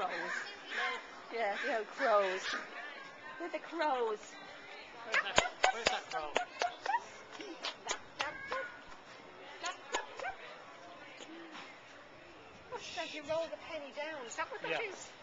crows. Yeah, the old crows. They're the crows. Where's that, where's that crow? What's that? You roll the penny down. Is that what that Yeah. is?